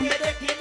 Yeah.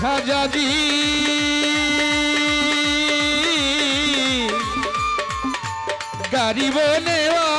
খাজাজি গাড়ি বনেওয়া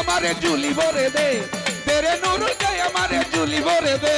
আমারে Julie ভরে দে। তেরে নুরুল যাই আমারে জুলি ভরে দে।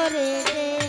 করে দে